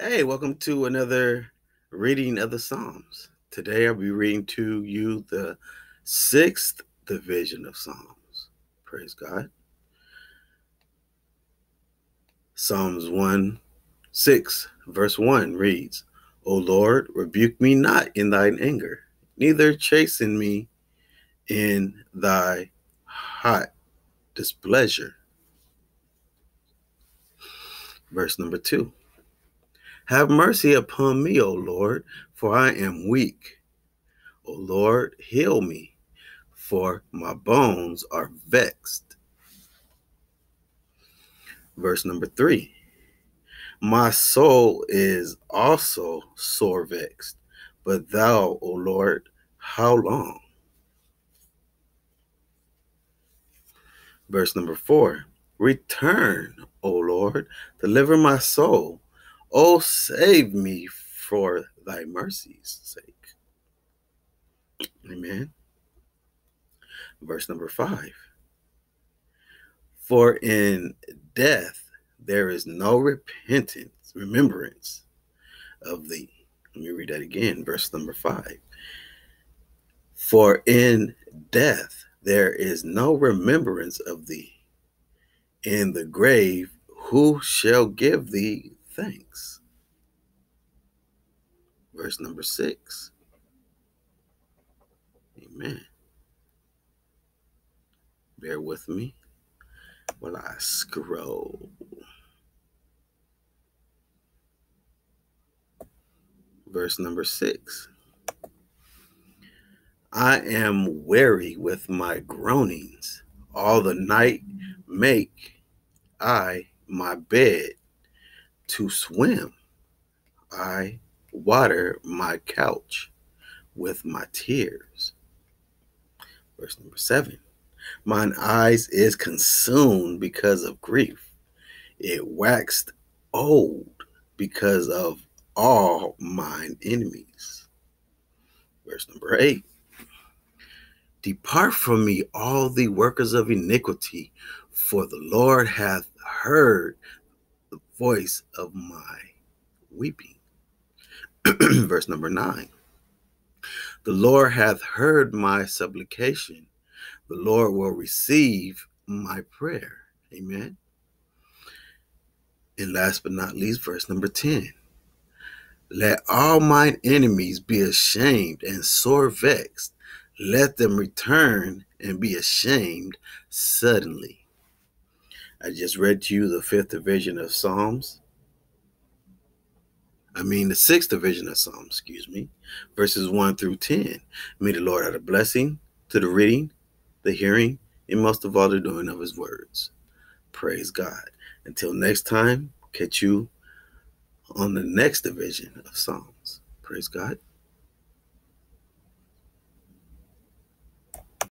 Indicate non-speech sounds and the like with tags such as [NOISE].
Hey, welcome to another reading of the Psalms. Today I'll be reading to you the sixth division of Psalms. Praise God. Psalms 1 6, verse 1 reads, O Lord, rebuke me not in thine anger, neither chasten me in thy hot displeasure. Verse number 2 have mercy upon me, O Lord, for I am weak. O Lord, heal me, for my bones are vexed. Verse number three My soul is also sore vexed, but thou, O Lord, how long? Verse number four Return, O Lord, deliver my soul Oh, save me for thy mercy's sake. Amen. Verse number five. For in death there is no repentance, remembrance of thee. Let me read that again. Verse number five. For in death there is no remembrance of thee. In the grave, who shall give thee thanks. Verse number six. Amen. Bear with me while I scroll. Verse number six. I am weary with my groanings. All the night make I my bed to swim. I water my couch with my tears. Verse number seven. Mine eyes is consumed because of grief. It waxed old because of all mine enemies. Verse number eight. Depart from me, all the workers of iniquity, for the Lord hath heard voice of my weeping. [CLEARS THROAT] Verse number nine. The Lord hath heard my supplication. The Lord will receive my prayer. Amen. And last but not least, verse number 10. Let all mine enemies be ashamed and sore vexed. Let them return and be ashamed suddenly. I just read to you the fifth division of Psalms. I mean, the sixth division of Psalms, excuse me, verses 1 through 10. May the Lord add a blessing to the reading, the hearing, and most of all, the doing of his words. Praise God. Until next time, catch you on the next division of Psalms. Praise God.